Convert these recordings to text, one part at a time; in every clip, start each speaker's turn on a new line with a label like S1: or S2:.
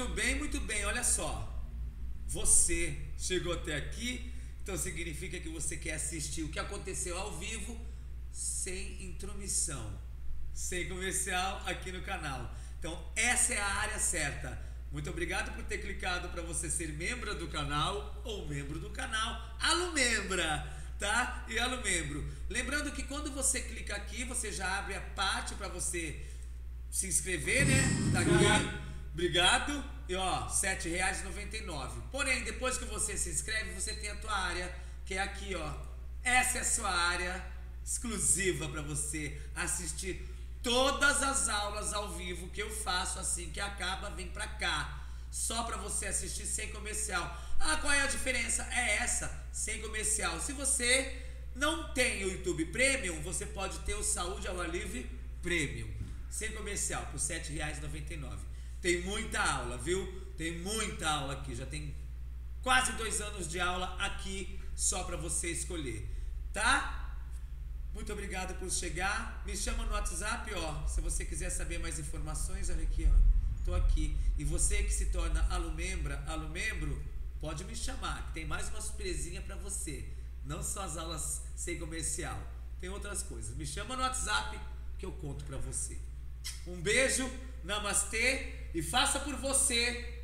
S1: Muito bem, muito bem. Olha só. Você chegou até aqui, então significa que você quer assistir o que aconteceu ao vivo sem intromissão, sem comercial aqui no canal. Então, essa é a área certa. Muito obrigado por ter clicado para você ser membro do canal ou membro do canal Alumembra, tá? E Alumembro. Lembrando que quando você clica aqui, você já abre a parte para você se inscrever, né? Tá aqui. Obrigado. E ó, R$ 7,99. Porém, depois que você se inscreve, você tem a tua área, que é aqui, ó. Essa é a sua área exclusiva para você assistir todas as aulas ao vivo que eu faço assim que acaba, vem para cá. Só para você assistir sem comercial. Ah, qual é a diferença? É essa, sem comercial. Se você não tem o YouTube Premium, você pode ter o Saúde ao Ar Livre Premium, sem comercial, por R$ 7,99. Tem muita aula, viu? Tem muita aula aqui. Já tem quase dois anos de aula aqui só para você escolher, tá? Muito obrigado por chegar. Me chama no WhatsApp, ó. Se você quiser saber mais informações, olha aqui, ó. Tô aqui. E você que se torna alumembra, alumembro, pode me chamar, que tem mais uma surpresinha para você. Não só as aulas sem comercial, tem outras coisas. Me chama no WhatsApp que eu conto para você. Um beijo, namastê e faça por você.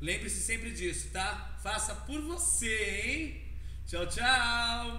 S1: Lembre-se sempre disso, tá? Faça por você, hein? Tchau, tchau.